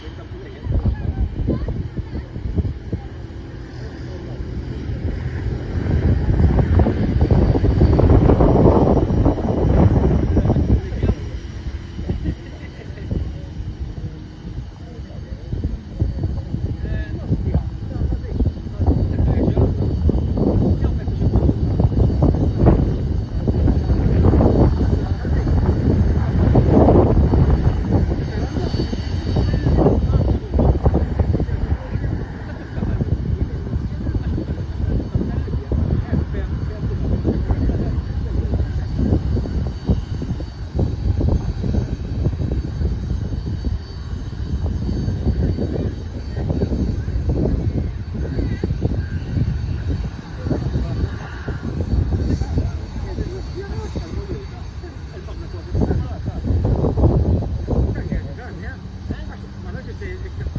Thank you. de, de